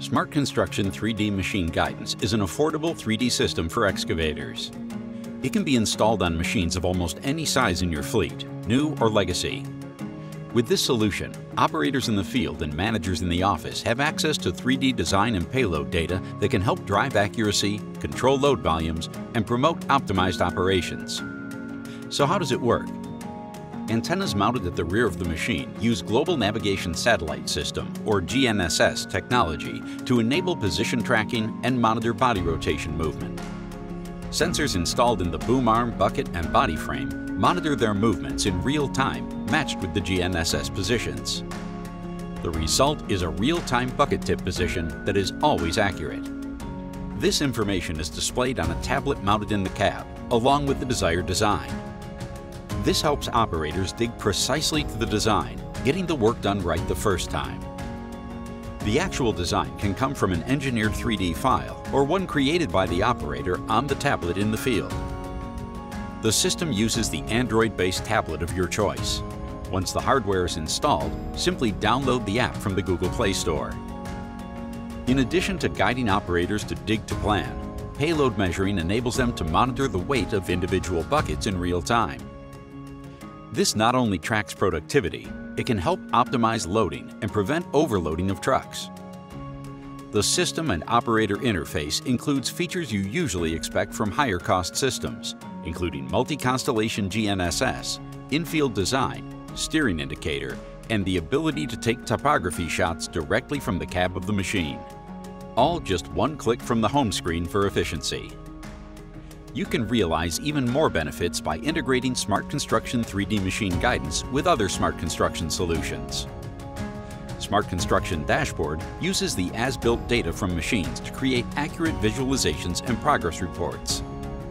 Smart Construction 3D Machine Guidance is an affordable 3D system for excavators. It can be installed on machines of almost any size in your fleet, new or legacy. With this solution, operators in the field and managers in the office have access to 3D design and payload data that can help drive accuracy, control load volumes, and promote optimized operations. So how does it work? Antennas mounted at the rear of the machine use Global Navigation Satellite System, or GNSS, technology to enable position tracking and monitor body rotation movement. Sensors installed in the boom arm, bucket, and body frame monitor their movements in real time, matched with the GNSS positions. The result is a real-time bucket tip position that is always accurate. This information is displayed on a tablet mounted in the cab, along with the desired design. This helps operators dig precisely to the design, getting the work done right the first time. The actual design can come from an engineered 3D file or one created by the operator on the tablet in the field. The system uses the Android-based tablet of your choice. Once the hardware is installed, simply download the app from the Google Play Store. In addition to guiding operators to dig to plan, payload measuring enables them to monitor the weight of individual buckets in real time. This not only tracks productivity, it can help optimize loading and prevent overloading of trucks. The system and operator interface includes features you usually expect from higher cost systems, including multi-constellation GNSS, in-field design, steering indicator, and the ability to take topography shots directly from the cab of the machine. All just one click from the home screen for efficiency you can realize even more benefits by integrating Smart Construction 3D Machine Guidance with other Smart Construction solutions. Smart Construction Dashboard uses the as-built data from machines to create accurate visualizations and progress reports.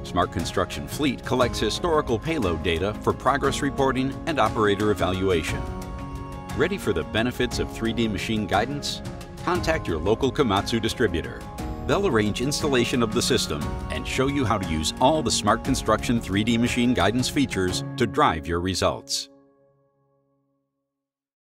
Smart Construction Fleet collects historical payload data for progress reporting and operator evaluation. Ready for the benefits of 3D machine guidance? Contact your local Komatsu distributor They'll arrange installation of the system and show you how to use all the Smart Construction 3D machine guidance features to drive your results.